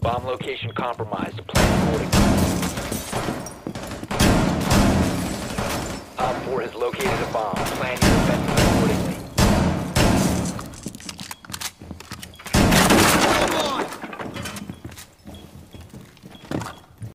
Bomb location compromised. Plan accordingly.